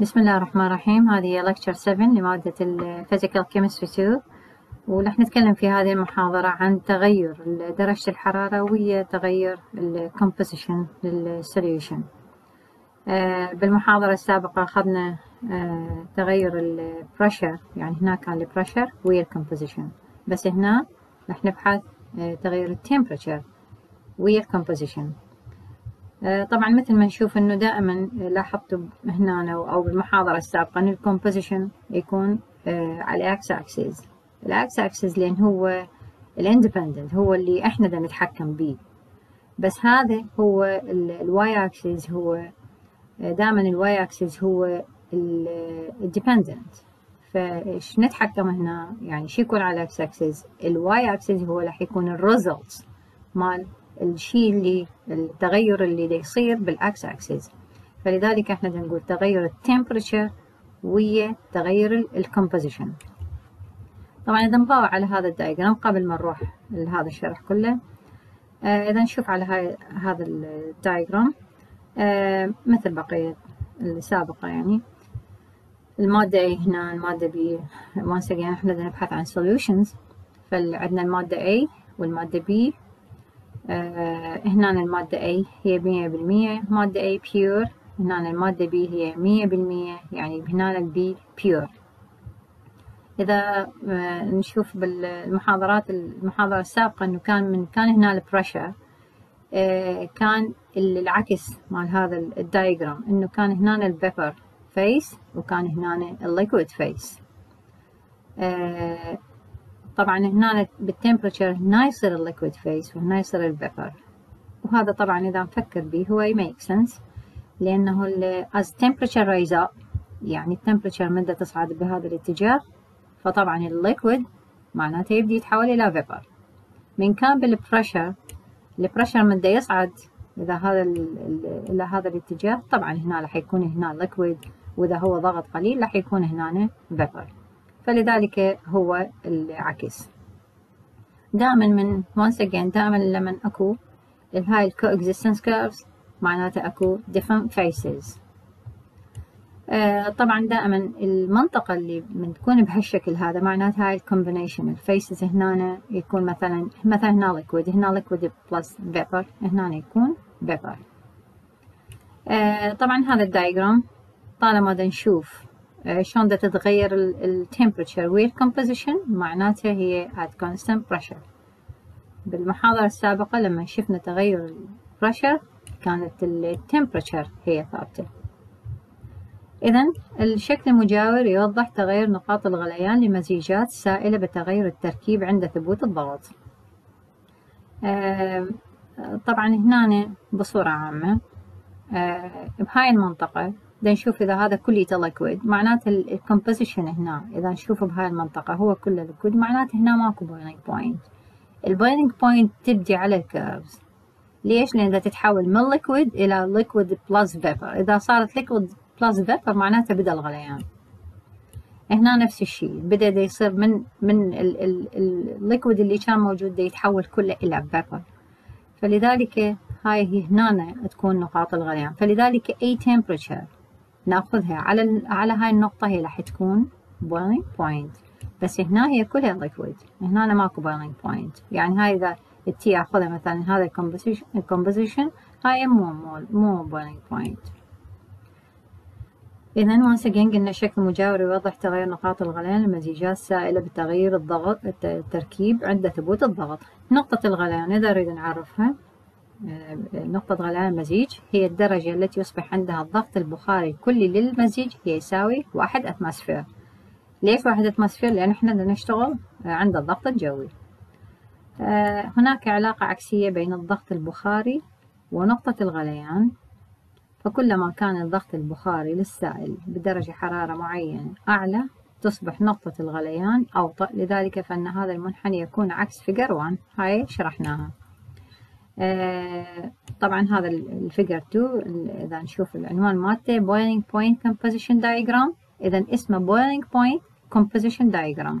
بسم الله الرحمن الرحيم. هذه lecture 7 لمادة ال Physical Chemistry 2 ورح نتكلم في هذه المحاضرة عن تغير درجة الحرارة ويا تغير ال Composition للسوليوشن آه، بالمحاضرة السابقة أخذنا آه، تغير ال Pressure يعني هنا كان ال Pressure ويا ال Composition. بس هنا رح نبحث آه، تغير ال Temperature ويا ال Composition. آه، طبعا مثل ما نشوف إنه دائما لاحظتوا هنا أو بالمحاضرة السابقة ان ال composition يكون آه، على ال x axis ال x axis لأن هو ال independent هو اللي إحنا دا نتحكم به بس هذا هو ال y axis هو آه، دائما ال y axis هو ال dependent فإيش نتحكم هنا؟ يعني شو يكون على ال x axis ال y axis هو راح يكون ال results مال الشيء اللي التغير اللي دا يصير بالاكس اكسس فلذلك إحنا نقول تغير ال temperature ويا تغير ال composition. طبعا إذا نضوء على هذا ال diagram قبل ما نروح لهذا الشرح كله آه إذا نشوف على هاي هذا ال diagram آه مثل بقية السابقة يعني. المادة A هنا المادة B once again إحنا نبحث عن solutions. فعندنا المادة A والمادة B هنا المادة A هي مية بالمية مادة A pure هنا المادة B هي مية بالمية يعني هنا B pure. إذا آه نشوف بالمحاضرات المحاضرة السابقة إنه كان من كان هنا ال pressure آه كان العكس مال هذا ال diagram إنه كان هنا ال vapor phase وكان هنا ال liquid phase آه طبعا هنا بال temperature هنا يصير ال liquid phase وهنا يصير ال vapor. وهذا طبعا إذا نفكر به هو make sense لأنه as temperature rise up يعني ال temperature من دا تصعد بهذا الاتجاه فطبعا ال liquid معناته يبدي يتحول إلى vapor. من كان بال pressure ال pressure من دا يصعد إذا هذا إلى هذا الاتجاه طبعا هنا راح يكون هنا liquid وإذا هو ضغط قليل راح يكون هنا vapor. فلذلك هو العكس. دائما من once again دائما لما أكو هاي ال coexistence curves معناته أكو different faces. آه طبعا دائما المنطقة اللي من تكون بهالشكل هذا معناتها هاي ال combination ال phases هنا يكون مثلا مثلا هنا liquid هنا liquid plus vapor هنا يكون vapor. آه طبعا هذا ال diagram طالما دا نشوف شلون دا تتغير ال temperature وال composition معناته هي at constant pressure. بالمحاضرة السابقة لما شفنا تغير ال pressure كانت ال temperature هي ثابتة. إذا الشكل المجاور يوضح تغير نقاط الغليان لمزيجات سائلة بتغير التركيب عند ثبوت الضغط. آه طبعا هنا بصورة عامة. آه بهاي المنطقة. بدنا نشوف إذا هذا كليته liquid معناته ال composition هنا إذا نشوفه بهاي المنطقة هو كله liquid معناته هنا ماكو boiling point ال boiling point تبدي على ال curves ليش؟ لأن تتحول من liquid إلى liquid plus vapor إذا صارت liquid plus vapor معناته بدأ الغليان. هنا نفس الشيء. بدأ دا يصير من من ال liquid اللي كان موجود دا يتحول كله إلى vapor فلذلك هاي هنا تكون نقاط الغليان. فلذلك أي temperature نأخذها على على هاي النقطة هي راح تكون boiling point. بس هنا هي كلها liquid. هنا ماكو boiling point. يعني هاي إذا التي أخذها مثلا هذا ال composition هاي مو مو مو boiling point. إذا once again قلنا شكل مجاور يوضح تغير نقاط الغليان لمزيجات سائلة بتغيير الضغط التركيب عند ثبوت الضغط. نقطة الغليان إذا نريد نعرفها نقطة غليان المزيج. هي الدرجة التي يصبح عندها الضغط البخاري الكلي للمزيج هي يساوي واحد أتموسفير ليش واحد أتموسفير؟ لأن إحنا نشتغل عند الضغط الجوي. هناك علاقة عكسية بين الضغط البخاري ونقطة الغليان. فكلما كان الضغط البخاري للسائل بدرجة حرارة معينة أعلى تصبح نقطة الغليان أوطأ. لذلك فإن هذا المنحني يكون عكس figure 1 هاي شرحناها. آه طبعا هذا ال figure 2 إذا نشوف العنوان مالته boiling point composition diagram إذا اسمه boiling point composition diagram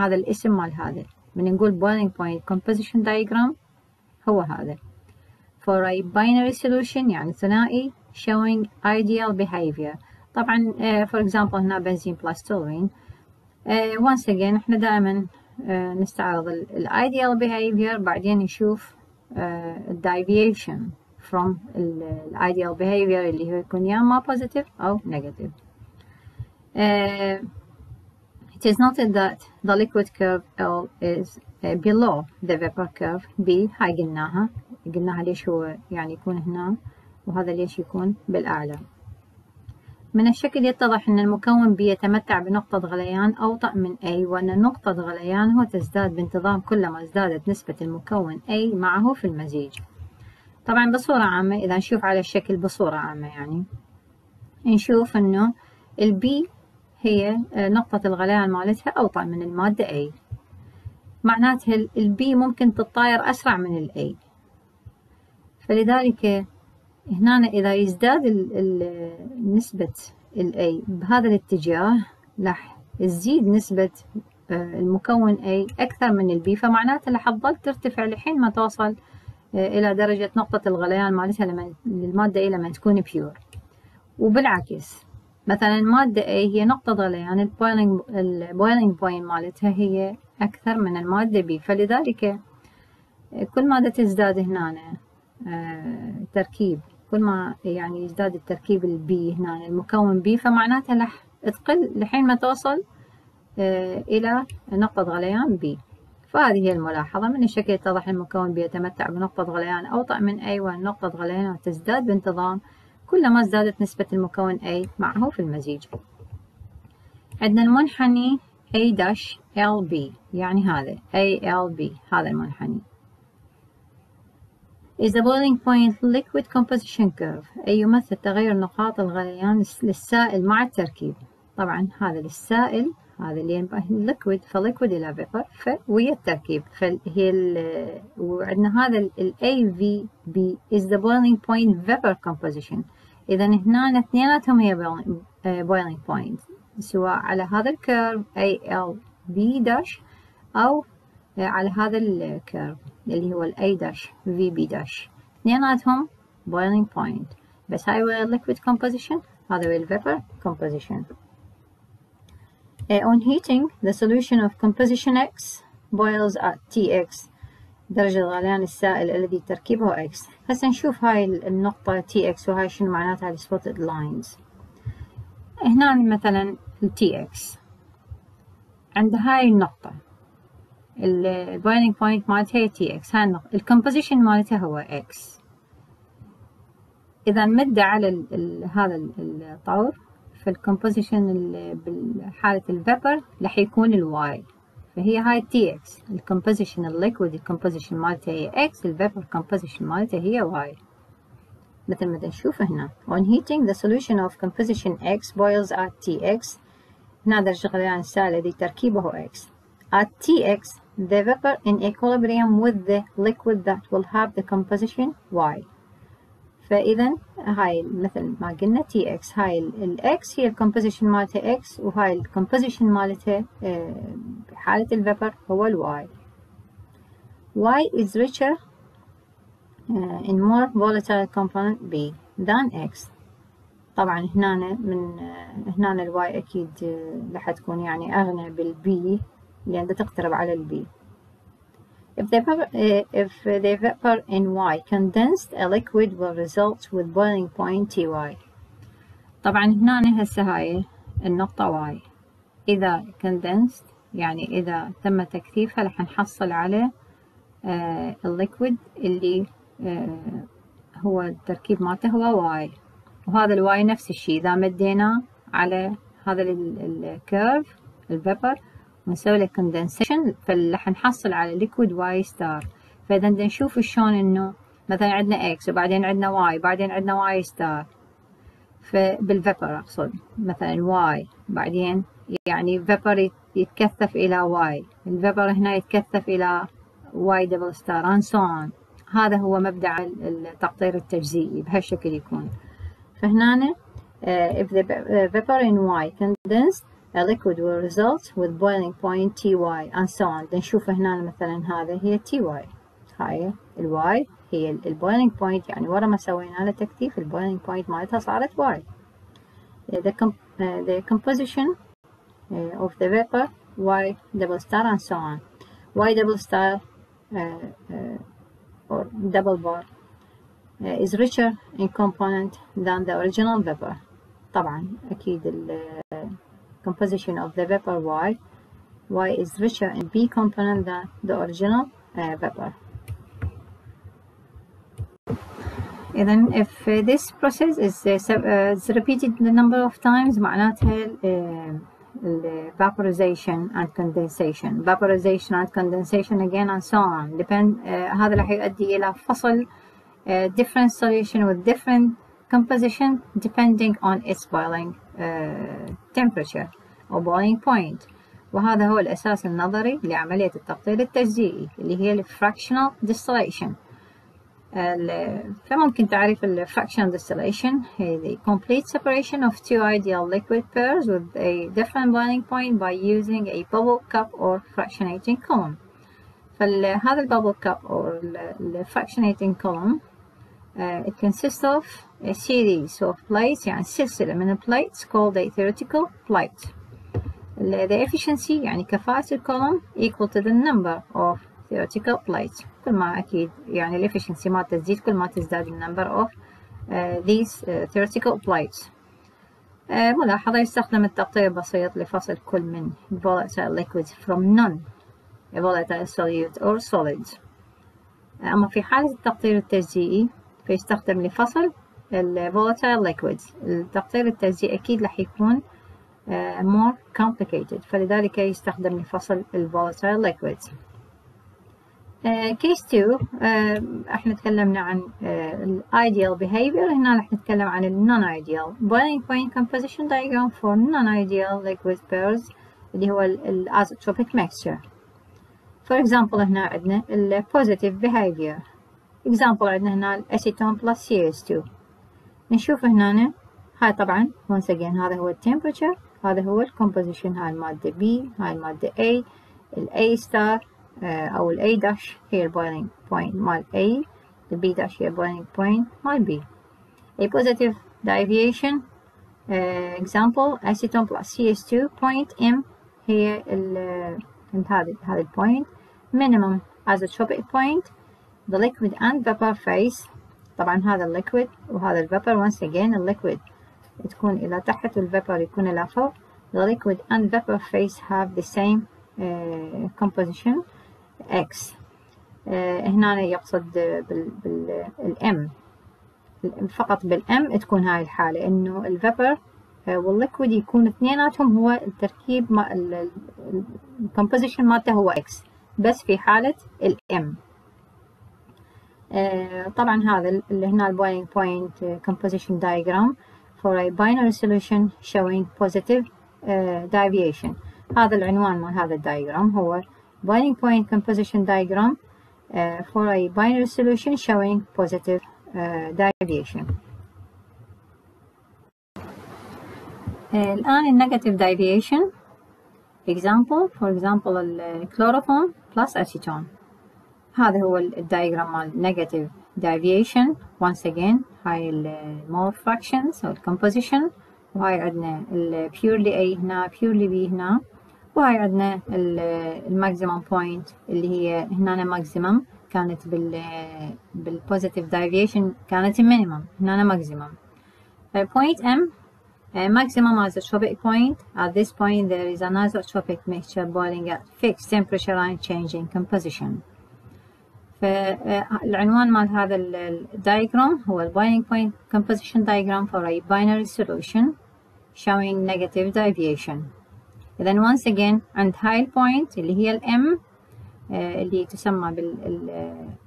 هذا الاسم مال هذا من نقول boiling point composition diagram هو هذا for a binary solution يعني ثنائي showing ideal behavior طبعا for example هنا benzene plus toluene once again إحنا دائما نستعرض ال ideal behavior بعدين نشوف ال deviation from ال ideal behavior اللي هو يكون يا ما positive أو negative. Uh, it is noted that the liquid curve L is uh, below the vapor curve V. هاي قلناها. قلناها ليش هو يعني يكون هنا وهذا ليش يكون بالأعلى. من الشكل يتضح أن المكون B يتمتع بنقطة غليان أوطأ من A وأن نقطة غليانه تزداد بانتظام كلما ازدادت نسبة المكون A معه في المزيج. طبعا بصورة عامة إذا نشوف على الشكل بصورة عامة يعني نشوف أنه ال B هي نقطة الغليان مالتها أوطى من المادة A. معناتها ال B ممكن تتطاير أسرع من ال A فلذلك هنا إذا يزداد نسبة ال A بهذا الاتجاه راح تزيد نسبة المكون A أكثر من ال B فمعناته راح تظل ترتفع لحين ما توصل إلى درجة نقطة الغليان مالتها لما المادة A لما تكون pure وبالعكس مثلا المادة A هي نقطة غليان ال boiling point مالتها هي أكثر من المادة B فلذلك كل ما تزداد هنا تركيب. كل ما يعني يزداد التركيب البي هنا المكون B فمعناتها راح تقل لحين ما توصل إلى نقطة غليان B. فهذه هي الملاحظة. من الشكل يتضح المكون بيتمتع بنقطة غليان أوطأ من A ونقطة غليان تزداد بانتظام كلما ازدادت نسبة المكون A معه في المزيج. عندنا المنحني A-LB يعني هذا ALB هذا المنحني. Is the boiling point liquid composition curve. أي يمثل تغير نقاط الغليان للسائل مع التركيب. طبعا هذا للسائل هذا اللي liquid فليكويد إلى vapor فويا التركيب. فهي وعندنا هذا ال AVB is the boiling point vapor composition. إذا هنا اثنيناتهم هي boiling point. سواء على هذا ال curve A L B dash أو على هذا ال curve اللي هو ال A dash V B dash. اثنيناتهم boiling point. بس هاي هو liquid composition هذا هو vapor composition. On heating the solution of composition X boils at Tx درجة غليان السائل الذي تركيبه X. هسه نشوف هاي النقطة Tx وهاي شنو معناتها ال spotted lines. هنا مثلا Tx عند هاي النقطة. ال boiling point مالتها هي Tx. هاي النقطة ال composition مالتها هو X. إذا نمد على ال ال هذا الطور فال composition بحالة ال vapor راح يكون ال Y فهي هاي Tx ال composition ال liquid ال composition مالته هي X ال vapor composition مالته هي Y مثل ما نشوف هنا. On heating the solution of composition X boils at Tx. هنا درجة غليان السائل الذي تركيبه X. at Tx the vapor in equilibrium with the liquid that will have the composition Y. فإذا هاي مثل ما قلنا Tx هاي ال X هي ال composition مالتها X وهاي ال composition مالتها بحالة ال vapor هو ال Y Y. Is richer uh, in more volatile component B than X. طبعا هنا من هنا ال Y أكيد راح تكون يعني أغنى بال B لأن تقترب على ال B If the, vapor, uh, if the vapor in Y condensed, a liquid will result with boiling point Ty. طبعا هنا هسه هاي النقطة Y. إذا condensed يعني إذا تم تكثيفها راح نحصل على آه ال liquid اللي آه هو التركيب مالته هو Y. وهذا ال Y نفس الشيء. إذا مدينا على هذا ال curve ال vapor ونسوي له condensation فراح نحصل على liquid Y star فإذا نشوف شلون إنه مثلا عندنا X وبعدين عندنا واي بعدين عندنا Y star فبال vapor أقصد. مثلا Y بعدين يعني vapor يتكثف إلى Y ال vapor هنا يتكثف إلى Y double star and so هذا هو مبدأ التقطير التجزيئي بهالشكل يكون. فهنا uh, if the vapor in Y condensed a liquid will result with boiling point Ty and so on نشوف هنا مثلا هذا هي Ty هاي الواي هي البويلينج بوينت يعني ورا ما سوينا له تكثيف البويلينج بوينت مالتها صارت واي the, comp the composition of the vapor Y double star and so on Y double star or double bar is richer in component than the original vapor طبعا أكيد ال composition of the vapor Y Y is richer in B component than the original uh, vapor إذا if uh, this process is, uh, uh, is repeated the number of times معناتها vaporization and condensation vaporization and condensation again and so on depend uh, هذا راح يؤدي إلى فصل uh, different solution with different composition depending on its boiling uh, temperature or boiling point وهذا هو الأساس النظري لعملية التقطير التجزيئي اللي هي fractional distillation فممكن تعريف fractional distillation هي the complete separation of two ideal liquid pairs with a different boiling point by using a bubble cup or fractionating column فهذا البابل or the fractionating column uh, it consists of a series of plates يعني سلسلة من plates called a theoretical plate the efficiency يعني كفاءة الكولوم equal to the number of theoretical plates كل ما أكيد يعني الافشنسي ما تزيد كل ما تزداد النمبر of uh, these uh, theoretical plates uh, ملاحظة يستخدم التقطير بسيط لفصل كل من volatile liquids from non volatile solute or solids أما في حالة التقطير التجزيئي فيستخدم لفصل ال volatile liquids التقطير التجزيئي أكيد راح يكون uh, more complicated فلذلك يستخدم لفصل ال volatile liquids uh, 2 uh, إحنا تكلمنا عن ال uh, ideal behavior هنا راح نتكلم عن ال non ideal boiling point composition diagram for non ideal liquid pairs اللي هو ال azeotropic mixture for example هنا عندنا ال positive behavior example عندنا هنا ال acetone plus CH2 نشوف هنا هاي طبعا once again هذا هو ال temperature هذا هو ال composition هاي المادة B هاي المادة A ال A star أو ال A dash هي ال boiling point مال A ال B dash هي ال boiling point مال B a positive deviation uh, example acetone plus CH2 point M هي ال هذا هذا البوينت minimum azeotropic point the liquid and vapor phase. طبعا هذا ال liquid وهذا ال vapor once again ال liquid تكون إلى تحت وال vapor يكون إلى فوق the liquid and vapor phase have the same uh, composition X. uh, هنا يقصد بال, بال M فقط بال M تكون هاي الحالة إنه ال vapor وال liquid يكون اثنيناتهم هو التركيب ما ال composition مالته هو X بس في حالة ال M طبعا هذا اللي هنا البويلينج بوينت composition diagram for a binary solution showing positive uh, deviation هذا العنوان مال هذا الدايجرام هو boiling point composition diagram uh, for a binary solution showing positive uh, deviation الآن النيجاتيف deviation example for example الكلوروفورم plus acetone هذا هو الدايجرام مال negative deviation once again هاي ال mole fractions أو composition وهاي عندنا ال purely A هنا purely B هنا وهاي عندنا الماكسيمم بوينت اللي هي هنا ماكسيمم كانت بال بالبوزيتيف دايفيشن كانت مينيمم هنا ماكسيمم point M Uh, maximum isotropic point. At this point, there is an isotropic mixture boiling at fixed temperature and changing composition. فالعنوان مال هذا ال diagram هو ال boiling point composition diagram for a binary solution showing negative deviation. إذا once again عند هاي ال point اللي هي ال M اللي تسمى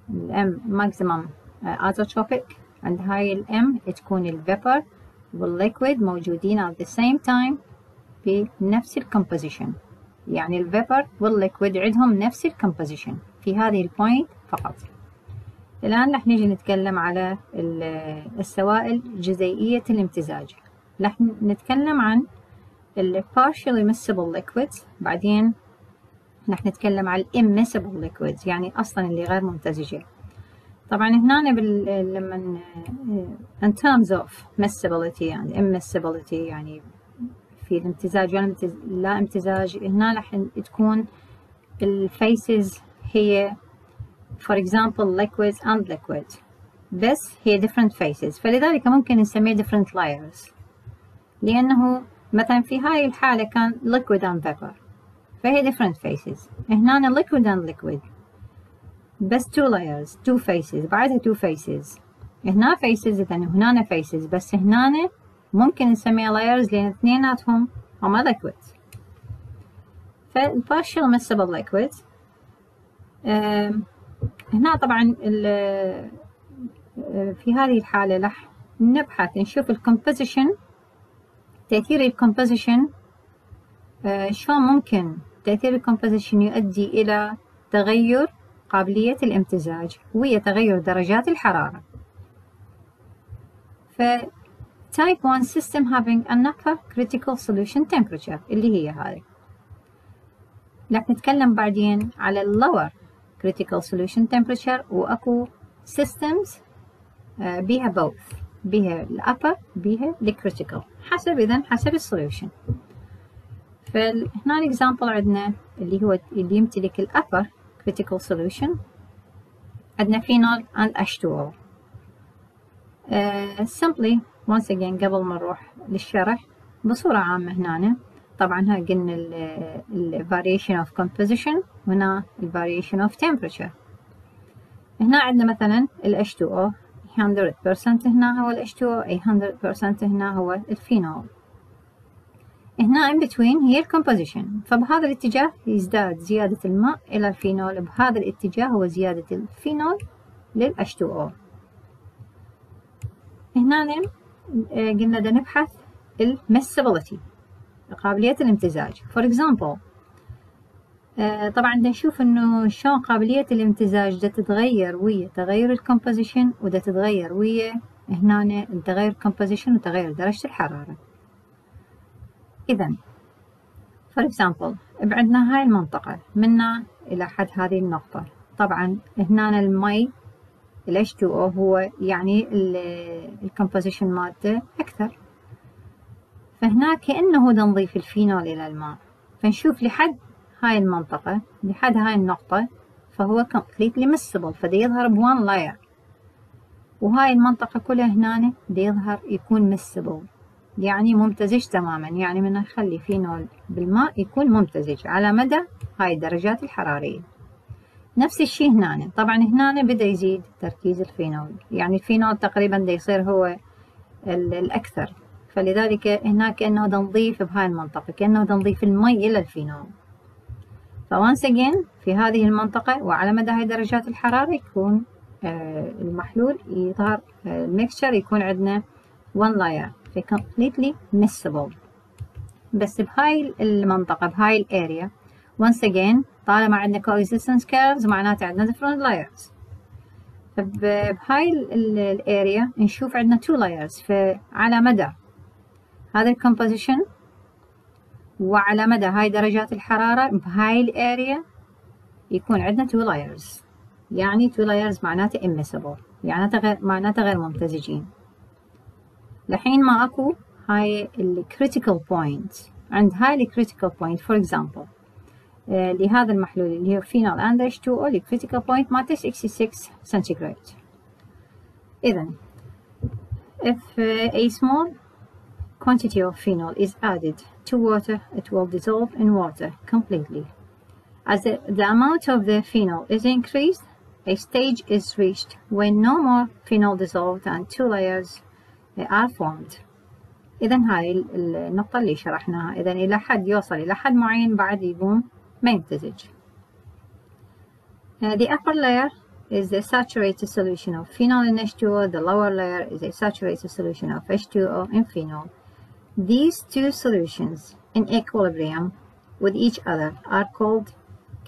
بال M maximum azeotropic. عند هاي ال M تكون ال vapor وال liquid موجودين at the same time بنفس ال composition يعني ال vapor وال liquid عندهم نفس ال composition في هذه ال point فقط الآن رح نيجي نتكلم على السوائل جزيئية الامتزاج رح نتكلم عن ال partially miscible liquids بعدين رح نتكلم عن ال immiscible liquids يعني أصلا اللي غير ممتزجة طبعا هنا. لما in terms of miscibility يعني immiscibility يعني في الامتزاج ولا لا امتزاج هنا راح تكون الفيسز هي for example liquids and liquid بس هي different faces فلذلك ممكن نسميه different layers لأنه مثلا في هاي الحالة كان liquid and vapor فهي different faces هنا liquid and liquid بس two layers two faces بعدها two faces هنا faces إذا هنا faces بس هنا ممكن نسميها layers لأن اثنيناتهم هما liquids فال partial miscible liquids هنا طبعا في هذه الحالة راح نبحث نشوف ال composition تأثير ال composition شلون ممكن تأثير ال composition يؤدي إلى تغير قابلية الامتزاج وهي تغير درجات الحرارة. ف type 1 system having an upper critical solution temperature اللي هي هذه. راح نتكلم بعدين على lower critical solution temperature وأكو systems بيها both بيها ال upper بيها ال critical حسب إذا حسب ال solution فهنا ال example عندنا اللي هو اللي يمتلك ال upper critical solution. عندنا phenol and H2O uh, simply once again قبل ما نروح للشرح بصورة عامة هنا. طبعا هاي قلنا ال variation of composition وهنا ال variation of temperature. هنا عندنا مثلا ال H2O 100% هنا هو ال H2O أي 100% هنا هو الفينول هنا in between هي ال composition فبهذا الاتجاه يزداد زيادة الماء إلى الفينول بهذا الاتجاه هو زيادة الفينول لل H2O هنا قلنا دا نبحث ال miscibility قابلية الامتزاج. For example آه طبعا نشوف إنه شلون قابلية الامتزاج دا تتغير ويا تغير ال composition ودا تتغير ويا هنا تغير ال composition وتغير درجة الحرارة. إذا for example بعدنا هاي المنطقة منا إلى حد هذه النقطة. طبعا هنا المي ال H2O هو يعني ال composition مالته أكثر. فهنا كأنه نضيف الفينول إلى الماء. فنشوف لحد هاي المنطقة لحد هاي النقطة فهو completely miscible فدا يظهر ب one layer وهاي المنطقة كلها هنا دا يظهر يكون miscible يعني ممتزج تماما يعني من نخلي فينول بالماء يكون ممتزج على مدى هاي الدرجات الحرارية. نفس الشيء هنا طبعا هنا بدأ يزيد تركيز الفينول. يعني الفينول تقريبا دا يصير هو الأكثر. فلذلك هنا كأنه نضيف بهاي المنطقة كأنه نضيف المي إلى الفينول ف once again في هذه المنطقة وعلى مدى هاي درجات الحرارة يكون آه المحلول يظهر آه ال mixture يكون عندنا one layer في completely miscible بس بهاي المنطقة بهاي ال area once again طالما عندنا coexistence curves معناته عندنا different layers. فبهاي ال area نشوف عندنا two layers فعلى مدى هذا ال composition. وعلى مدى هاي درجات الحرارة بهاي ال area يكون عندنا two layers. يعني two layers معناته immiscible. يعني غير معناته غير ممتزجين. لحين ما أكو هاي ال critical point. عند هاي ال critical point for example آه لهذا المحلول اللي هو phenol and H2O ال critical point مالته 66 centigrade. إذا if uh, a small quantity of phenol is added to water it will dissolve in water completely as the, the amount of the phenol is increased a stage is reached when no more phenol dissolved and two layers are formed إذا هاي النقطة اللي شرحناها إذا إلى حد يوصل إلى حد معين بعد يقوم ما يمتزج uh, The upper layer is a saturated solution of phenol in H2O the lower layer is a saturated solution of H2O in phenol These two solutions in equilibrium with each other are called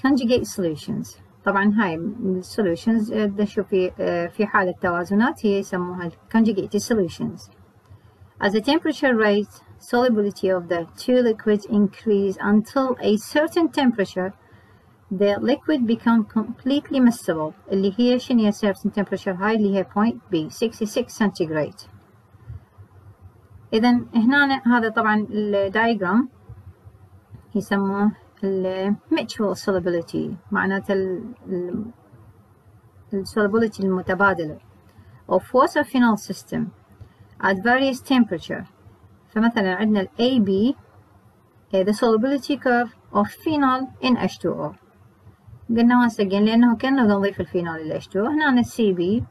conjugate solutions طبعا هاي السوليوشنز نشوف في في حالة توازنات هي يسموها conjugated solutions. As the temperature raise, solubility of the two liquids increase until a certain temperature, the liquid become completely miscible اللي هي شنو هي surface temperature high اللي هي point B 66 centigrade إذا هنا هذا طبعا الدايجرام يسموه ال mutual solubility معناته ال solubility المتبادلة of water phenol system at various temperature فمثلا عندنا ال AB the solubility curve of phenol in H2O قلنا again لأنه كأنه نضيف الفينول إلى H2O هنا ال CB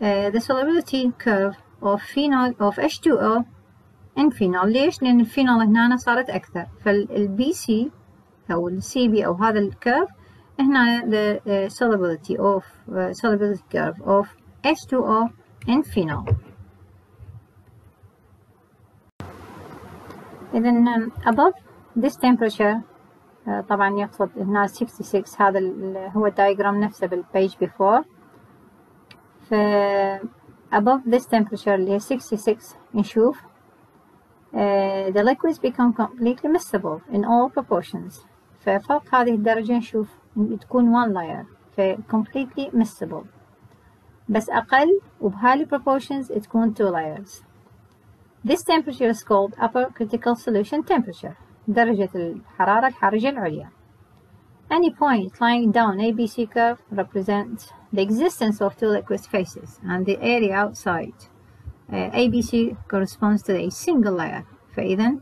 uh, the solubility curve of phenol of H2O in phenol ليش؟ لأن الفينول هنا صارت أكثر فالبي سي أو السي بي أو هذا الكيرف هنا the uh, solubility of uh, solubility curve of H2O in phenol إذا um, above this temperature uh, طبعا يقصد هنا 66 هذا هو الدايجرام نفسه بالبيج before ف above this temperature اللي هي 66 نشوف uh, the liquids become completely miscible in all proportions ففوق هذه الدرجة نشوف تكون one layer ف completely miscible بس أقل وبهالي proportions تكون two layers This temperature is called upper critical solution temperature درجة الحرارة الحرجة العليا Any point lying down ABC curve represents the existence of two liquid phases and the area outside uh, ABC corresponds to a single layer فإذا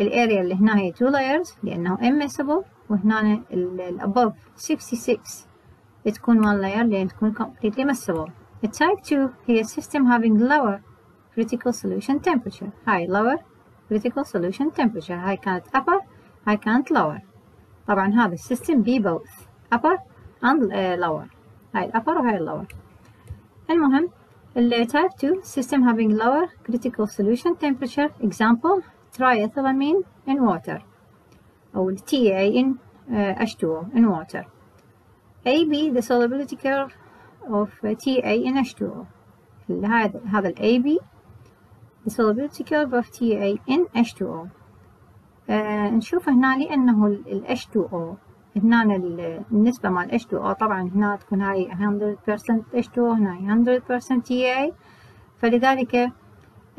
الاريا اللي هنا هي two layers لأنه immiscible وهنا ال above 66 تكون one layer لأن تكون completely miscible type 2 هي system having lower critical solution temperature هاي lower critical solution temperature هاي كانت upper هاي كانت lower طبعا هذا السيستم بي both upper and uh, lower هاي upper وهاي lower المهم ال type 2 system having lower critical solution temperature example triethylamine in water أو TA in uh, H2O in water AB the solubility curve of TA in H2O هذا هذا ال AB the solubility curve of TA in H2O آه نشوف هنا لأنه ال H2O هنا النسبة مال H2O طبعا هنا تكون هاي 100% H2O هنا 100% TA فلذلك آه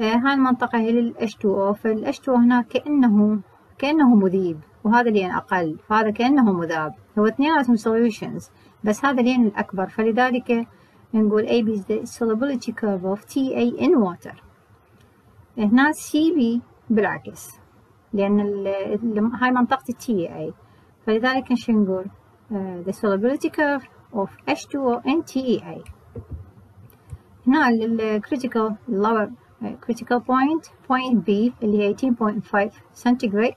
هاي المنطقة هي لل H2O فال H2O هنا كأنه كأنه مذيب وهذا لين أقل. فهذا كأنه مذاب. هو اثنيناتهم solutions بس هذا لين الأكبر. فلذلك نقول AB is the solubility curve of TA in water. هنا بي بالعكس. لأن هاي منطقة التي أي. فلذلك شو نقول uh, the solubility curve of H2O in TEA هنا ال critical lower uh, critical point point B اللي هي 18.5 centigrade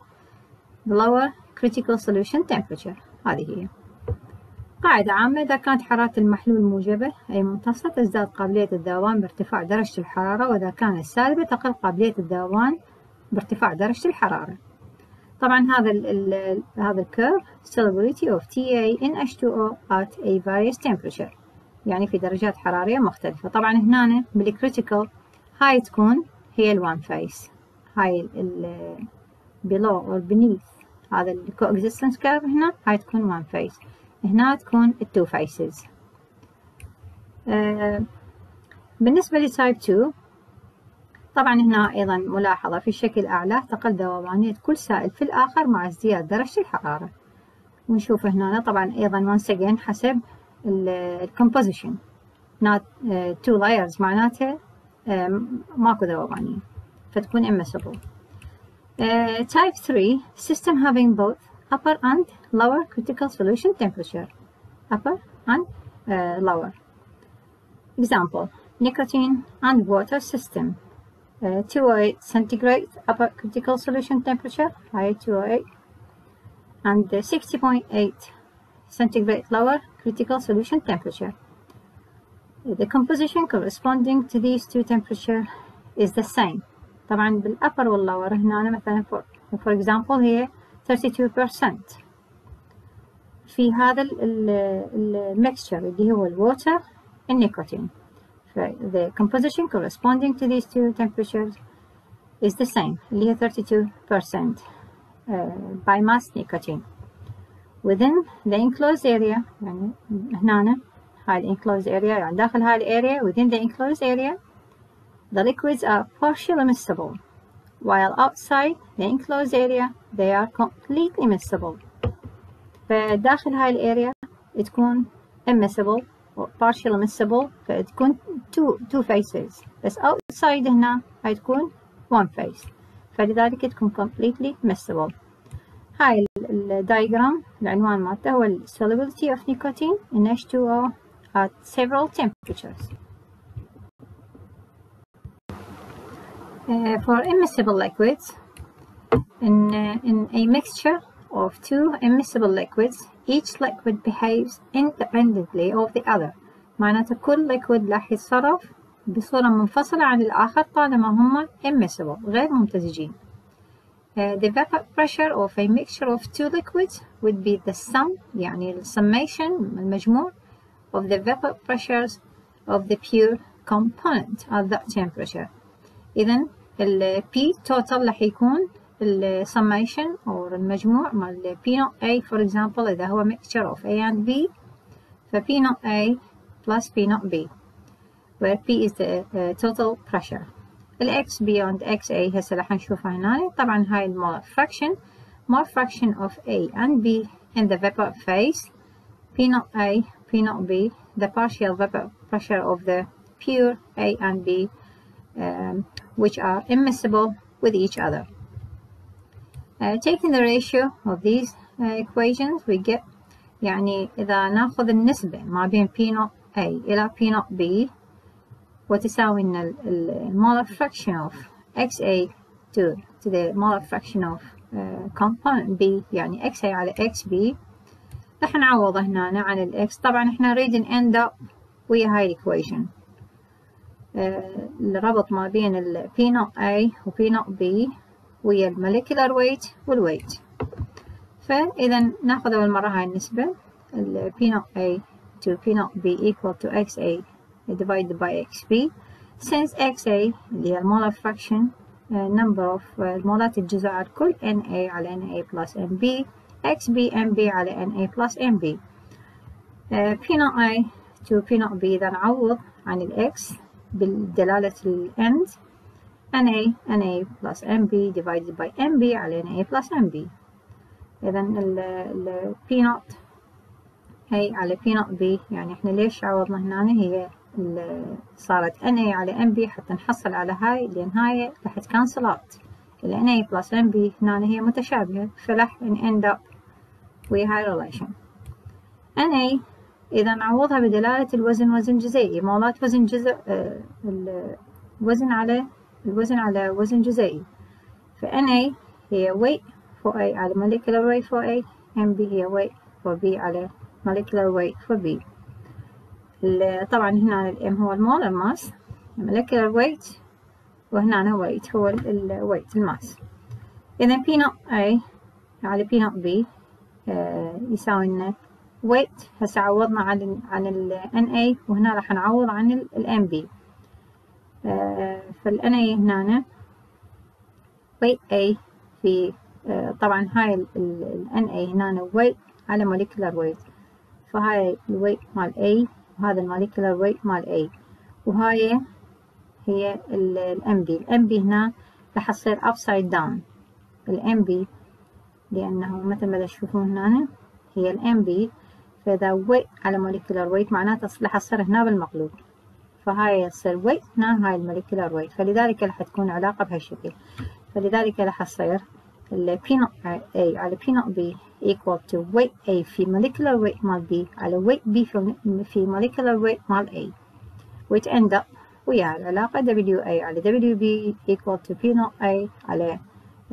lower critical solution temperature. هذه هي. قاعدة عامة إذا كانت حرارة المحلول موجبة أي ممتصة تزداد قابلية الذوبان بارتفاع درجة الحرارة وإذا كانت سالبة تقل قابلية الذوبان بارتفاع درجة الحرارة. طبعا هذا ال ال هذا ال curve solubility of TA in H2O at a various temperature. يعني في درجات حرارية مختلفة. طبعا هنا بال critical هاي تكون هي ال one phase هاي ال below or beneath. هذا ال coexistence curve هنا هاي تكون one phase. هنا تكون ال two phases آه بالنسبة ل type 2 طبعا هنا أيضا ملاحظة في شكل أعلى تقل ذوبانية كل سائل في الآخر مع ازدياد درجة الحرارة ونشوف هنا طبعا أيضا once again حسب ال composition هنا two layers معناته ماكو ذوبانية فتكون immiscible uh, type 3 system having both upper and lower critical solution temperature upper and uh, lower example nicotine and water system uh, 208 centigrade upper critical solution temperature high 208 and 60.8 centigrade lower critical solution temperature the composition corresponding to these two temperature is the same طبعا بالupper والlower هنا مثلا for, for example هي 32% في هذا الميكستشر اللي هو الووتر النيكوتين the composition corresponding to these two temperatures is the same اللي هي 32% uh, by mass nicotine within the enclosed area يعني هنا هاي ال enclosed area يعني داخل هاي ال area within the enclosed area the liquids are partially miscible while outside the enclosed area they are completely miscible فداخل هاي الاريا تكون immiscible or partially miscible فتكون two, two faces بس outside هنا هاي تكون one face فلذلك تكون completely miscible هاي الدايجرام العنوان مالته هو solubility of nicotine in H2O at several temperatures. Uh, for immiscible liquids, in, uh, in a mixture of two immiscible liquids, each liquid behaves independently of the other. معناته كل liquid راح يتصرف بصورة منفصلة عن الآخر طالما هم immiscible غير ممتزجين. Uh, the vapor pressure of a mixture of two liquids would be the sum يعني ال summation المجموع of the vapor pressures of the pure component at that temperature إذا ال P total راح يكون ال summation أو المجموع مال P not A for example إذا هو mixture of A and B ف P not A plus P not B where P is the uh, total pressure ال X beyond XA هسه راح نشوفها هنا طبعا هاي المول fraction mole fraction of A and B in the vapor phase P not A P not B the partial vapor pressure of the pure A and B um, which are immiscible with each other. Uh, taking the ratio of these uh, equations we get يعني إذا ناخذ النسبة ما بين P not A إلى P not B وتساوي إن ال molar fraction of XA to, to the molar fraction of uh, component B يعني XA على XB راح نعوض هنا عن ال X طبعا إحنا نريد end up ويا هاي ال equation الربط ما بين ال P not A و P not B ويا ال molecular weight وال weight. فإذا نأخذ أول مرة هاي النسبة. ال P not A to P not B equal to XA divided by XB since XA اللي هي ال molar fraction uh, number of uh, المولات الجزء على الكل NA على NA plus NB XB NB على NA plus NB uh, P not A to P not B. إذا نعوض عن ال X بالدلالة ال end. NA NA plus NB divided by NB على NA plus NB إذا ال ال P not A على P not B يعني إحنا ليش عوضنا هنا؟ هي صارت NA على NB حتى نحصل على هاي لأن هاي راح تكنسلات ال NA plus NB هنا هي متشابهة فراح end up ويا هاي relation. NA إذا نعوضها بدلالة الوزن وزن جزيئي. مولات وزن جزء آه الوزن على الوزن على وزن جزيئي ف NA هي weight for A على molecular weight for A MB هي weight for B على molecular weight for B. طبعا هنا ال M هو ال molar mass molecular weight وهنا weight هو ال weight ال mass إذا P not A على P not B آه يساوي لنا weight. هسه عوضنا عن عن ال NA وهنا راح نعوض عن ال NB فال NA هنا weight A في طبعا هاي ال NA هنا weight على molecular weight. فهاي ال weight مال A وهذا ال molecular weight مال A وهاي هي ال MB ال MB هنا راح تصير upside down. ال MB لأنه مثل ما تشوفون هنا هي ال MB فإذا weight على molecular weight معناته راح تصير هنا بالمقلوب. فهاي يصير weight هنا نعم، هاي ال molecular weight فلذلك راح تكون علاقة بهالشكل فلذلك راح يصير ال P not A على P not B equal to weight A في molecular weight مال B على weight B في, في molecular weight مال A. Which end up ويا العلاقة WA على WB equal to P not A على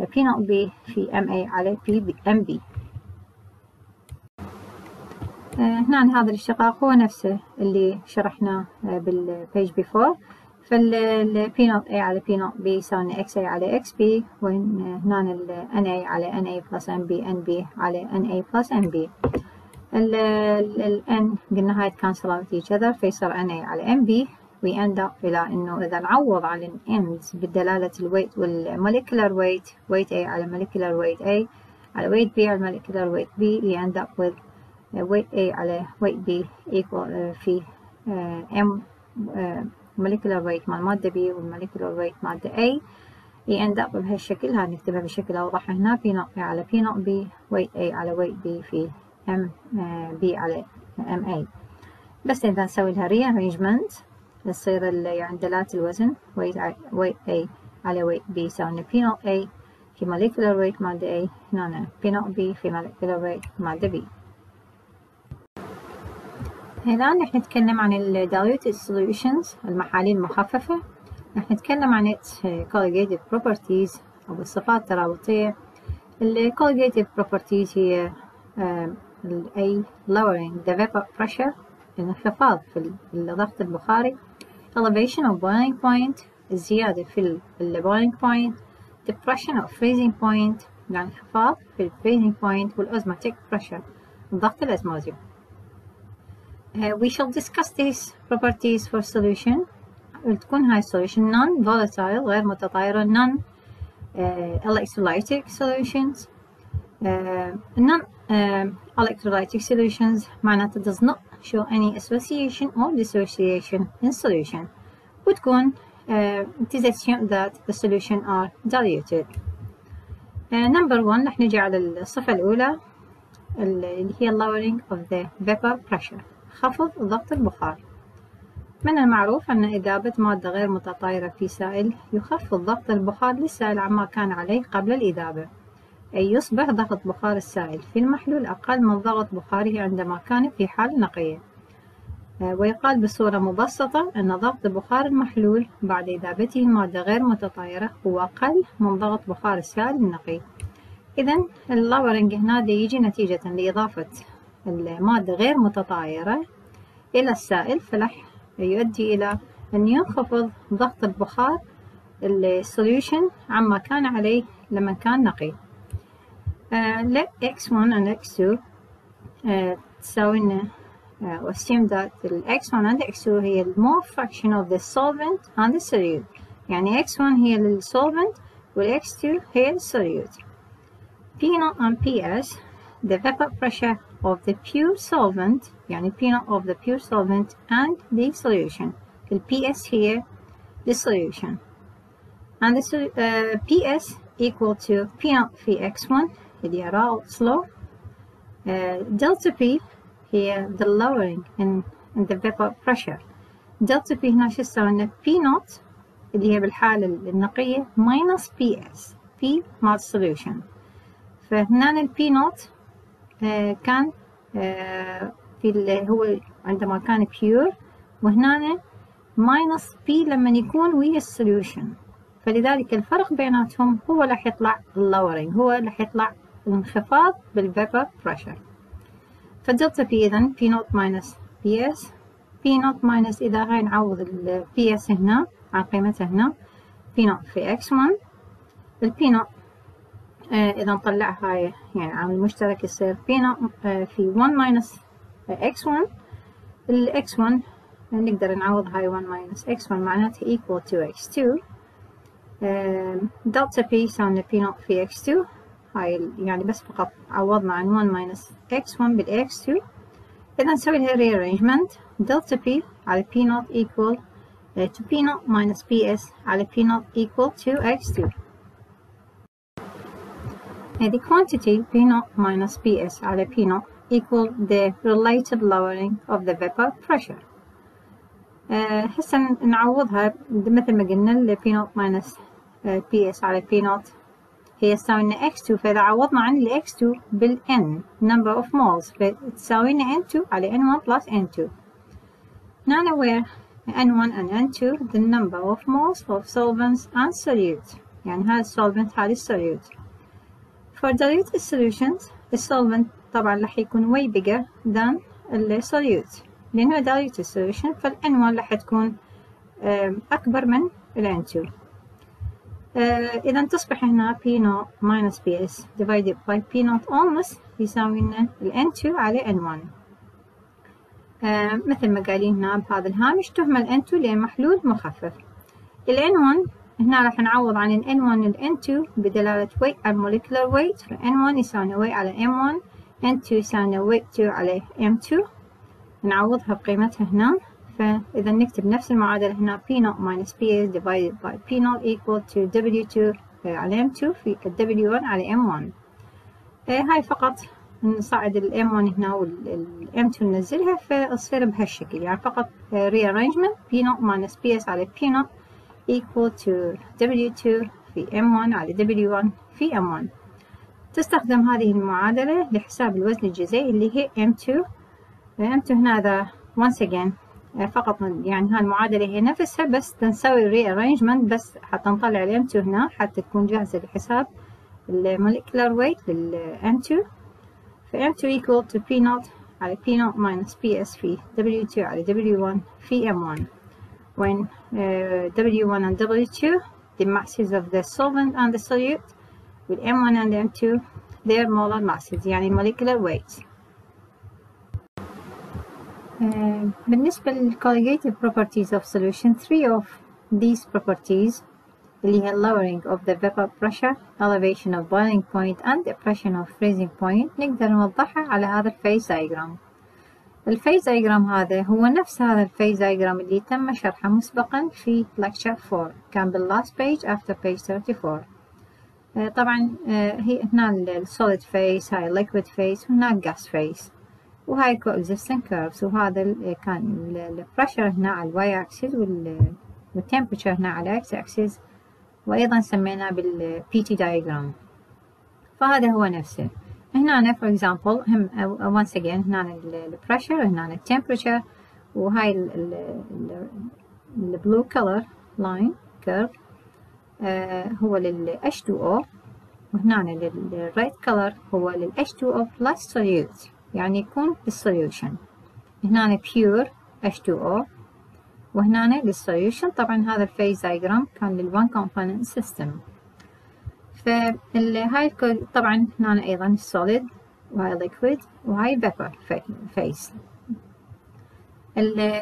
P not B في MA على PB MB هنا هذا الاشتقاق هو نفسه اللي شرحناه بالبيج بيفور فال P not A على P not B يساوي XA على XB وين هنا ال NA على NA plus NB NB على NA plus NB ال ال N قلنا هاي ت cancel out each other فيصير NA على NB we end up إلى إنه إذا نعوض عن ال بدلالة ال weight وال molecular weight weight A على molecular weight A على weight B على molecular weight B you end up with weight A على weight B equal في M molecular weight مع المادة B وال molecular weight مادة A end up بهالشكل نكتبها بشكل أوضح هنا P naught A على P naught B weight A على weight B في M B على M A بس إذا نسوي لها rearrangement تصير يعني دلالة الوزن weight weight A على weight B يساوي P naught A في molecular weight مادة A هنا P naught B في molecular weight مادة B الآن رح نتكلم عن ال diluted solutions المحاليل المخففة رح نتكلم عن its colligative properties أو الصفات الترابطية ال colligative properties هي ال A lowering the vapor pressure الانخفاض في الضغط البخاري elevation of boiling point الزيادة في ال boiling point depression of freezing point يعني انخفاض في ال freezing point والosmotic pressure الضغط الأزمازي Uh, we shall discuss these properties for solution تكون هاي solution non volatile غير متطايرة non uh, electrolytic solutions uh, non uh, electrolytic solutions معناته does not show any association or dissociation in solution وتكون uh, it is assumed that the solution are diluted uh, number one رح نجي على الصفة الأولى اللي هي lowering of the vapor pressure خفض ضغط البخار. من المعروف أن إذابة مادة غير متطايرة في سائل يخفض ضغط البخار للسائل عما كان عليه قبل الإذابة أي يصبح ضغط بخار السائل في المحلول أقل من ضغط بخاره عندما كان في حال نقية. ويقال بصورة مبسطة أن ضغط بخار المحلول بعد إذابته مادة غير متطايرة هو أقل من ضغط بخار السائل النقي. إذا ال lowering هنا يجي نتيجة لإضافة المادة غير متطايرة. إلى السائل فراح يؤدي إلى أن ينخفض ضغط البخار ال solution عما كان عليه لما كان نقي. uh, let x1 and x2 uh, تساوي لنا uh, assume that ال x1 and x2 هي ال mole fraction of the solvent and the solute. يعني x1 هي ال solvent وال x2 هي ال solute. P0 and PS the vapor pressure of the pure solvent يعني P naught of the pure solvent and the solution ال PS here the solution and the uh, PS equal to P naught في X1 اللي هي slow uh, delta P here the lowering in, in the vapor pressure delta P هنا شو تساوي لنا P naught اللي هي بالحالة النقية minus PS P مال solution فهنا ال P naught آه كان آه في هو عندما كان pure وهنا minus P لما يكون ويا السوليوشن فلذلك الفرق بيناتهم هو راح يطلع lowering هو راح يطلع الانخفاض بال vapor pressure ف delta P إذا P naught minus PS. P naught minus إذا هاي نعوض ال PS هنا عن قيمتها هنا. P naught في X1 ال P naught آه إذا نطلع هاي يعني عامل مشترك يصير naught آه في 1 minus x1 ال x1 نقدر نعوض هاي 1 minus x1 معناته equal to x2 delta p يساوي p naught في x2 هاي يعني بس فقط عوضنا عن 1 minus x1 بال x2 إذا نسوي لها rearrangement. دلتا p على p نوت equal to p نوت minus ps على p نوت equal to x2 the quantity p نوت minus ps على p نوت equal the related lowering of the vapor pressure uh, هسه نعوضها مثل ما قلنا ال P نوت minus uh, PS على P نوت هي تساوي لنا X2 فإذا عوضنا عن ال X2 بال N number of moles فتساوي لنا N2 على N1 plus N2 now where N1 and N2 the number of moles of solvents and solute يعني هذا السولفنت هذا السوليوت for diluted solutions the solvent طبعا راح يكون way bigger than ال solute لأنه diluted solution فال N1 راح تكون أكبر من ال N2 إذا تصبح هنا P naught minus PS divided by P naught almost يساوي لنا ال N2 على N1 مثل ما قايلين هنا بهذا الهامش تهمل N2 لأن محلول مخفف ال N1 هنا راح نعوض عن ال N1 ال N2 بدلالة weight على molecular weight. ف N1 يساوي weight على M1 N2 يساوي weight 2 على M2 نعوضها بقيمتها هنا. فإذا نكتب نفس المعادلة هنا P0 minus PS divided by P0 equal to W2 على M2 في W1 على M1 هاي فقط نصعد ال M1 هنا وال M2 ننزلها فتصير بهالشكل. يعني فقط rearrangement P0 minus PS على P0 equal to W2 في M1 على W1 في M1 تستخدم هذه المعادلة لحساب الوزن الجزيئي اللي هي M2 M2 هنا إذا once again فقط يعني هاي المعادلة هي نفسها بس نسوي rearrangement بس حتى نطلع ال M2 هنا حتى تكون جاهزة لحساب ال molecular weight لل M2 ف M2 equal to P0 على P0 minus PS في W2 على W1 في M1 when uh, W1 and W2 the masses of the solvent and the solute with M1 and M2 their molar masses يعني molecular weights uh, بالنسبة لل colligative properties of solution three of these properties اللي هي lowering of the vapor pressure elevation of boiling point and depression of freezing point نقدر نوضحها على هذا الفيز diagram الفيز دايجرام هذا هو نفس هذا الفيز دايجرام اللي تم شرحه مسبقا في لكتشر 4 كان باللاست بيج افتر بيج 34 طبعا آه، هي هنا ال solid phase هاي liquid phase وهنا gas phase وهاي coexistent curves وهذا آه، كان ال pressure هنا على ال y axis وال temperature آه، هنا على الاكس اكسس وأيضا سميناه بال PT diagram فهذا هو نفسه. هنا for example هم once again هنا ال pressure هنا ال temperature وهاي ال blue color line curve آه هو لل H2O وهنا ال red color هو لل H2O plus solute يعني يكون بال solution هنا pure H2O وهنا لل solution طبعا هذا ال phase diagram كان لل one component system فهاي طبعا هنا أيضا solid وهاي liquid وهاي vapor phase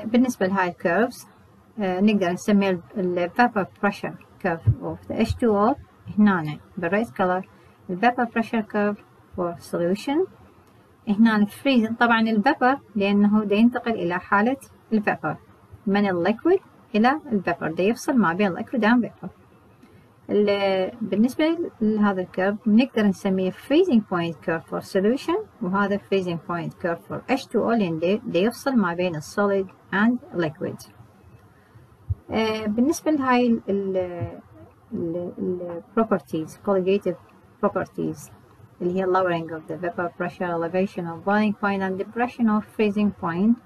بالنسبة لهاي ال curves نقدر نسمي ال vapor pressure curve of the H2O هنا بال red color ال vapor pressure curve for solution. هنا freezing طبعا ال vapor لأنه دا ينتقل إلى حالة ال vapor من ال liquid إلى ال vapor دا يفصل ما بين ال liquid and vapor بالنسبة لهذا ال curve نقدر نسميه freezing point curve for solution وهذا freezing point curve for H2O لأن يفصل ما بين الsolid and liquid آه بالنسبة لهاي ال properties colligative properties اللي هي lowering of the vapor pressure elevation of boiling point and depression of freezing point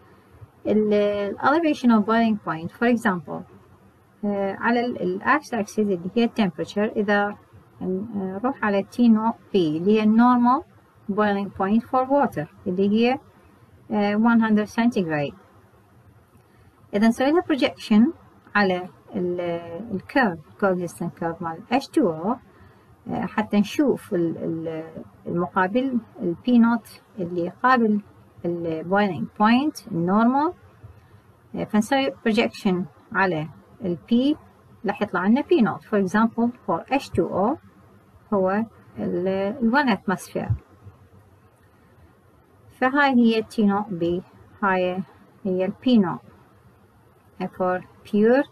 elevation of boiling point for example آه على ال x axis اللي هي temperature إذا نروح على T naught B اللي هي normal boiling point for water اللي هي آه 100 centigrade. إذا نسوي projection على ال curve coexistent curve مال H2O حتى نشوف المقابل ال P naught اللي قابل ال boiling point ال normal فنسوي projection على ال P راح يطلع لنا P naught for example for H2O هو ال 1 atmosphere. فهاي هي T naught B. هاي هي ال P naught for pure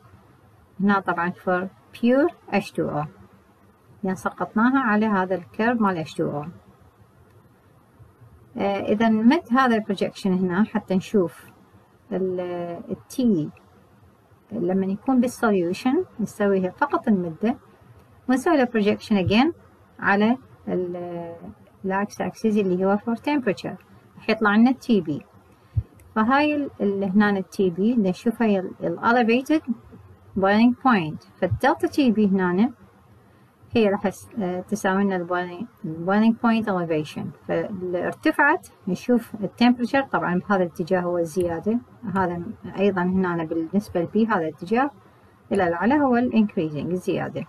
هنا طبعا for pure H2O يعني سقطناها على هذا ال curve مال H2O آه إذا مد هذا ال projection هنا حتى نشوف ال T لما يكون بال solution نسويها فقط المدة ونسوي له projection again على الاكس اكسيس اللي هو for temperature. راح يطلع لنا TB فهاي اللي هنا ال TB نشوفها ال elevated boiling point. فال delta TB هنا هي راح تساوي لنا ال boiling point elevation. فارتفعت نشوف ال temperature طبعا بهذا الاتجاه هو الزيادة هذا أيضا هنا بالنسبة ل B هذا الاتجاه. إلى الأعلى هو ال increasing الزيادة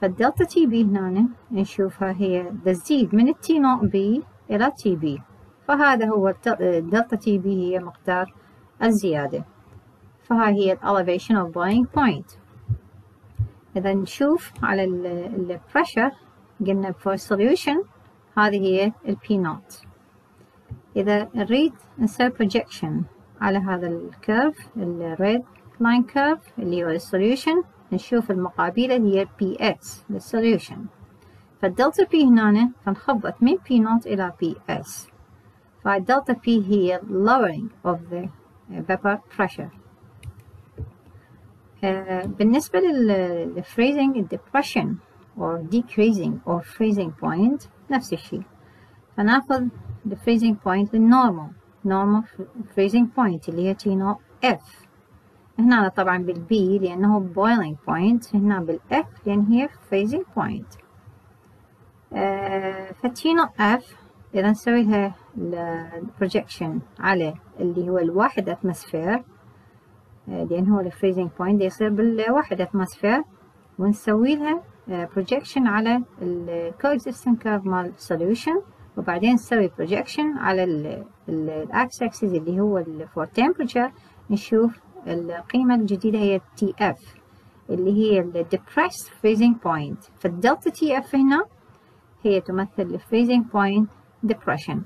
فال delta TB هنا نشوفها هي تزيد من ال T naught B إلى TB فهذا هو ال delta TB هي مقدار الزيادة. فهاي هي of boiling point. إذا نشوف على ال pressure قلنا for solution هذه هي ال P naught. إذا نريد نسوي projection على هذا ال curve ال red line curve اللي هو ال solution نشوف المقابلة هي PS لل solution فال delta P هنا تنخبط من P naught إلى PS فال delta P هي lowering of the vapor pressure. بالنسبة لل freezing depression or decreasing or freezing point نفس الشيء. freezing point ال normal normal freezing point اللي هي T naught F. هنا طبعا بال B لأنه boiling point. هنا بال F لأن هي freezing point. آه فال T naught F إذا نسوي لها ال projection على اللي هو الواحد atmosphere آه لأن هو ال freezing point يصير بالواحد atmosphere ونسوي لها projection على ال coexistent curve مال solution وبعدين نسوي projection على الاكس اكسس اللي هو for temperature نشوف القيمة الجديدة هي TF اللي هي ال depressed freezing point. فال delta TF هنا هي تمثل ال freezing point depression.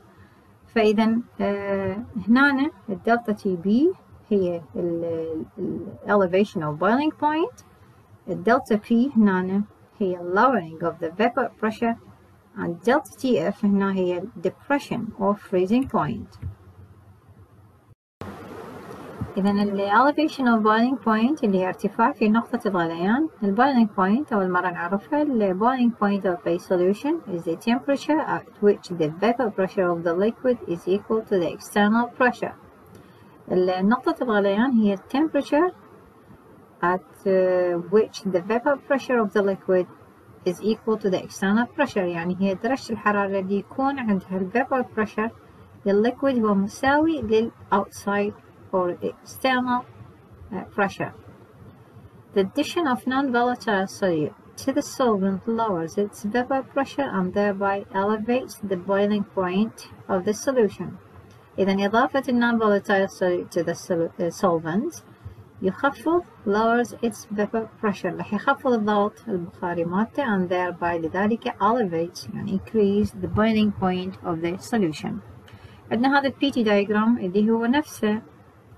فإذا آه هنا ال delta TB هي ال elevation of boiling point الدلتا بي هنا هي lowering of the vapor pressure and delta TF هنا هي depression or freezing point إذا ال elevation of boiling point اللي هي ارتفاع في نقطة الغليان ال boiling point أول مرة نعرفها ال boiling point of a solution is the temperature at which the vapor pressure of the liquid is equal to the external pressure نقطة الغليان هي temperature at uh, which the vapor pressure of the liquid is equal to the external pressure يعني هي درجة الحرارة اللي يكون عندها ال vapor pressure للliquid هو مساوي لل outside or external uh, pressure. The addition of non-volatile solute to the solvent lowers its vapor pressure and thereby elevates the boiling point of the solution. إذا إضافة non-volatile solute to the sol uh, solvent يخفض lowers its vapor pressure راح يخفض الضغط البخاري مالته and thereby لذلك elevates يعني increase the boiling point of the solution عندنا هذا ال PT diagram اللي هو نفسه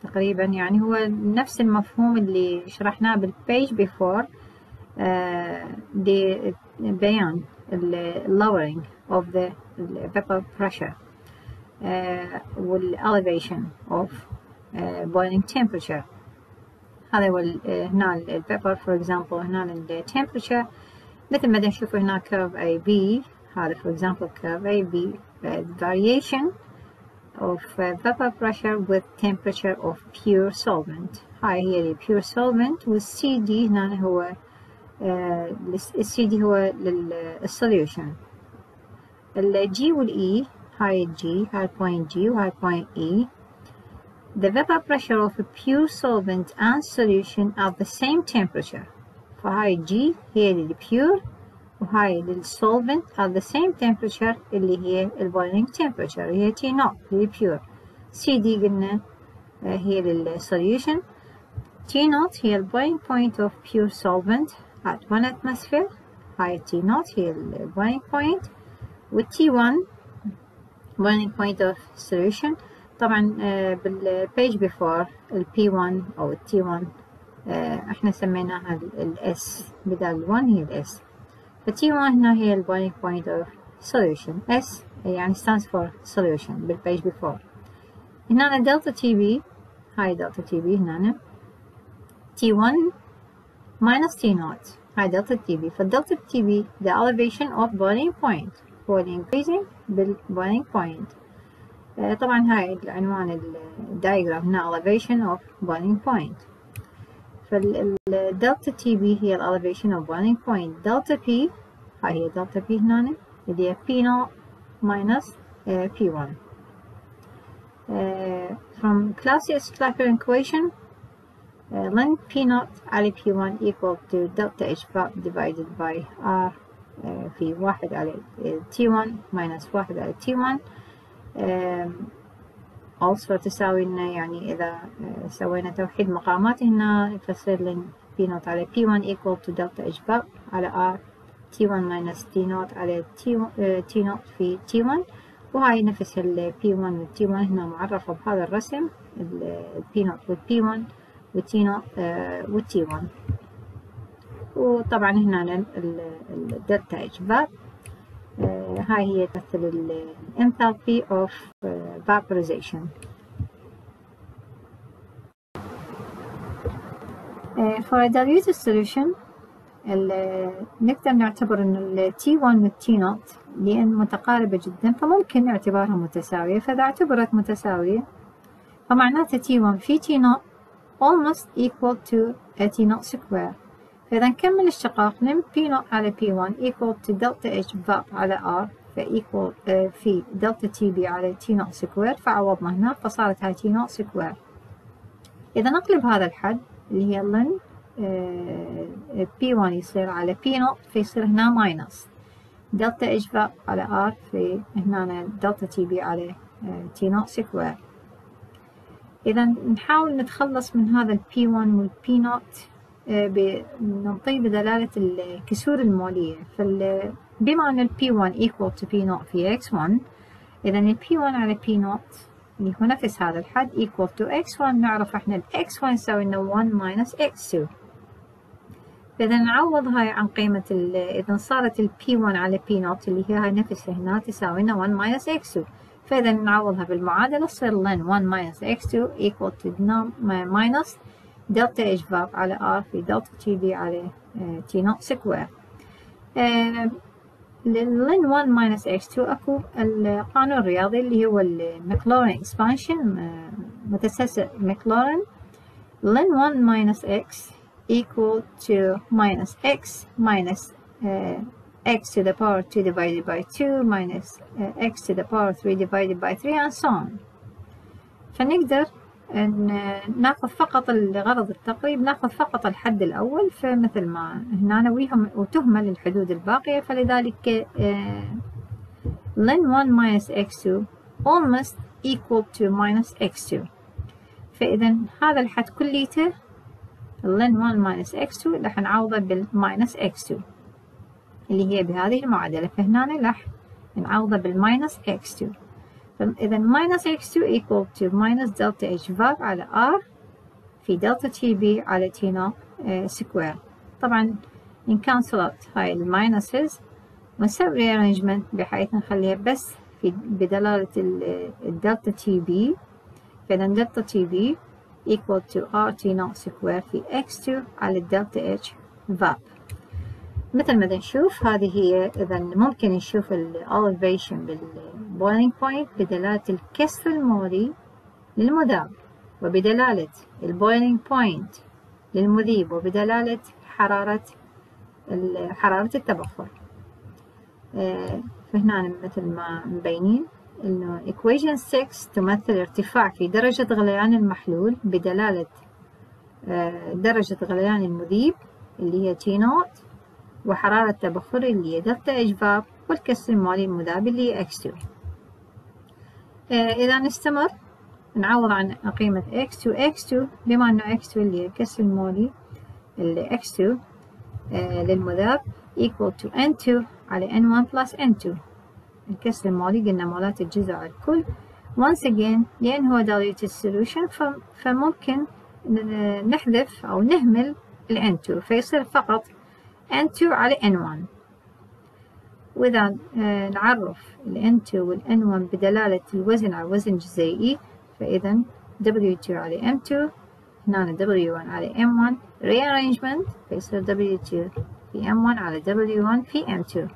تقريبا يعني هو نفس المفهوم اللي شرحناه بالبيج بيفور لبيان ال lowering of the vapor pressure وال elevation of uh, boiling temperature هذا هو هنا البيبر فور اكزامبل هنا ال temperature مثل ما نشوف هنا curve AB هذا for example curve AB variation of uh, vapor pressure with temperature of pure solvent هاي هي ال pure solvent وال CD هنا هو ال CD هو للsolution ال G وال E هاي ال G هاي point G وهاي point E the vapor pressure of a pure solvent and solution at the same temperature فهاي G هي لل pure وهاي للsolvent at the same temperature اللي هي ال boiling temperature هي T naught اللي pure CD قلنا هي للsolution T naught هي ال boiling point of pure solvent at 1 atmosphere هاي T naught هي ال boiling point وال T1 boiling point of solution. طبعا بالبيج بيفور ال P1 أو ال T1 إحنا سميناها ال S. بدال ال 1 هي ال S. ف T1 هنا هي ال boiling point of solution. S يعني stands for solution بالبيج بيفور هنا دلتا تي بي هاي دلتا تي بي هنا. T1 minus T naught. هاي delta TB فال delta TB the elevation of boiling point. هو ال increasing. بال boiling point طبعا هاي العنوان ال diagram هنا elevation of boiling point فال delta TB هي elevation of boiling point delta P هاي هي delta P هنا اللي هي P naught minus uh, P1 uh, from Clausius-Clapeyron equation uh, ln P naught على P1 equal to delta H divided by R uh, في واحد على T1 minus واحد على T1 also تساوي لنا يعني إذا سوينا توحيد مقامات هنا فصير لنا P naught على P1 equal to H bar على R. T1 minus T naught على T, T naught في T1 وهاي نفس ال P1 وال T1 هنا معرفة بهذا الرسم ال P naught وال P1 وال T naught وال T1 وطبعا هنا ال delta H vap هاي هي تمثل ال enthalpy of vaporization. for a diluted solution نقدر نعتبر إن ال T1 وال T0 لأن متقاربة جدا فممكن اعتبارها متساوية. فإذا اعتبرت متساوية فمعناته T1 في T0 almost equal to a T0 square. فإذا نكمل الاشتقاق نم P0 على P1 equal to delta H vap على R ف equal في delta TB على T0 square فعوضنا هنا فصارت هاي T0 square إذا نقلب هذا الحد اللي هي ln P1 يصير على P0 فيصير هنا minus delta H vap على R في هنا delta TB على T naught square إذا نحاول نتخلص من هذا ال P1 وال P naught نعطيه بدلالة الكسور المولية. بما أن ال P1 equal to P naught في x1 إذا ال P1 على P naught اللي هو نفس هذا الحد equal to x1 نعرف إحنا ال x1 يساوي لنا 1 minus x2 فإذا نعوض هاي عن قيمة ال إذا صارت ال P1 على P naught اللي هي هاي نفسها هنا تساوي لنا 1 minus x2 فإذا نعوضها بالمعادلة تصير ln 1 minus x2 equal to minus delta H vap على R في delta TB على T naught square لن 1 minus x2 اكو القانون الرياضي اللي هو المكلورين expansion متسلسل مكلورين لن 1 minus x equal to minus x minus uh, x to the power 2 divided by 2 minus uh, x to the power 3 divided by 3 and so on فنقدر ناخذ فقط لغرض التقريب ناخذ فقط الحد الأول فمثل ما هنا ويهم وتهمل الحدود الباقية. فلذلك uh, ln 1 minus x2 almost equal to minus x2 فإذا هذا الحد كليته ln 1 minus x2 راح نعوضه بال minus x2 اللي هي بهذه المعادلة. فهنا راح نعوضه بال minus x2 إذا minus x2 equal to minus delta H vap على R في delta TB على T naught square طبعا نكنسل هاي ال minuses ونسوي rearrangement بحيث نخليها بس في بدلالة ال delta TB فإذا delta TB equal to RT naught square في x2 على ال delta H vap مثل ما نشوف هذه هي إذا ممكن نشوف ال elevation بال boiling point بدلالة الكسر المولي للمذاب وبدلالة ال boiling point للمذيب وبدلالة حرارة حرارة التبخر. فهنا مثل ما مبينين إنه equation 6 تمثل ارتفاع في درجة غليان المحلول بدلالة درجة غليان المذيب اللي هي T naught وحرارة تبخر اللي هي delta vap والكسر المولي المذاب اللي هي X2 إذا نستمر نعوض عن قيمة X2 X2 بما أنه X2 اللي هي الكسر المولي اللي X2 للمذاب equal to N2 على N1 plus N2 الكسر المولي قلنا مولات الجزء على الكل. Once again لأن هو diluted solution فممكن نحذف أو نهمل ال N2 فيصير فقط N2 على N1 وإذا نعرف ال N2 وال N1 بدلالة الوزن على وزن جزيئي فإذا W2 على M2 هنا W1 على M1 rearrangement فيصير W2 في M1 على W1 في M2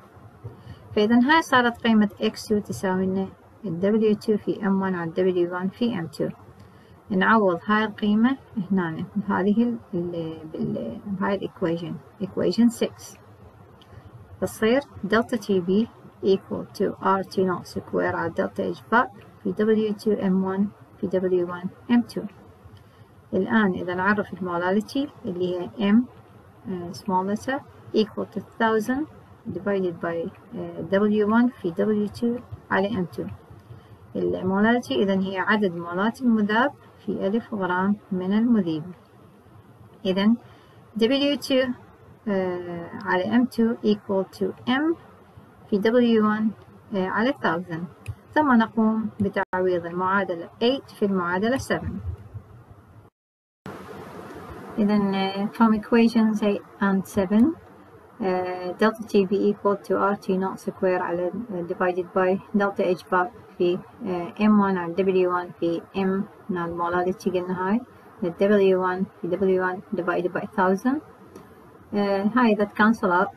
فإذا هاي صارت قيمة x2 تساوي لنا w2 في m1 على w1 في m2 نعوض هاي القيمة هنا بهذه ال بال هاي الإيكويشن equation 6 تصير delta TB equal to RT naught square على delta H bar في W2 M1 في W1 M2 الآن إذا نعرف المولاليتي اللي هي M uh, small letter equal to 1000 divided by uh, W1 في W2 على M2 المولاليتي إذا هي عدد مولات المذاب في ألف غرام من المذيب إذا W2 آه على M2 equal to M في W1 آه على 1000 ثم نقوم بتعويض المعادلة 8 في المعادلة 7 إذا from equations 8 and 7 uh, delta t be equal to rt naught square على divided by delta h bar في uh, m1 على w1 في m من المولادتي قلنا هاي w1 في w1 divided by 1000 uh, هاي that cancel out.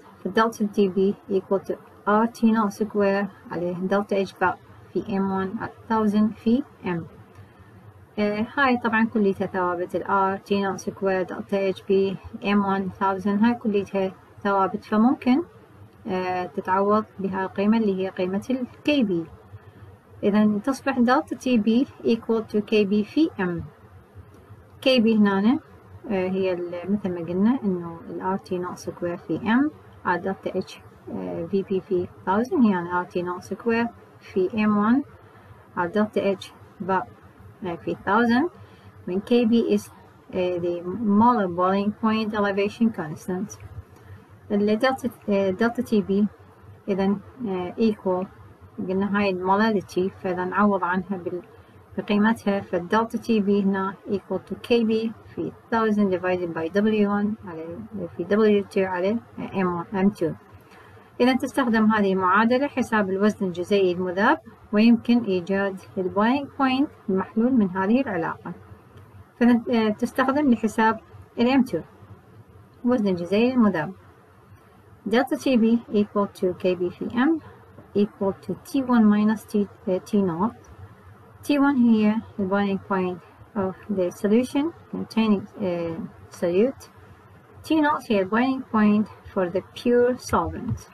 T be equal to rt naught square على delta h bar في m1 على 1000 في m. آه هاي طبعا كليتها ثوابت ال R T naught square delta H B M1000 هاي كليتها ثوابت فممكن تتعوض بهاي القيمة اللي هي قيمة ال KB إذا تصبح delta TB equal to KB في M. KB هنا آه، هي مثل ما قلنا إنه الـ T naught square في M على دلتا إتش في بي يعني في 1000 هي يعني T naught square في M1 على delta H vap في 1000 when KB is uh, the molar boiling point elevation constant. الـ delta TB إذا equal قلنا هاي ال molarity فإذا نعوض عنها بقيمتها فال delta TB هنا equal to KB في 1000 divided by W1 على في W2 على M1 M2 إذا تستخدم هذه المعادلة حساب الوزن الجزيئي المذاب ويمكن إيجاد ال boiling point المحلول من هذه العلاقة. فتستخدم لحساب ال M2 وزن الجزيئي المذاب. delta TB equal to KB في M equal to T1 minus T, uh, T naught. T1 here, the boiling point of the solution containing uh, solute. T naught here, boiling point for the pure solvent.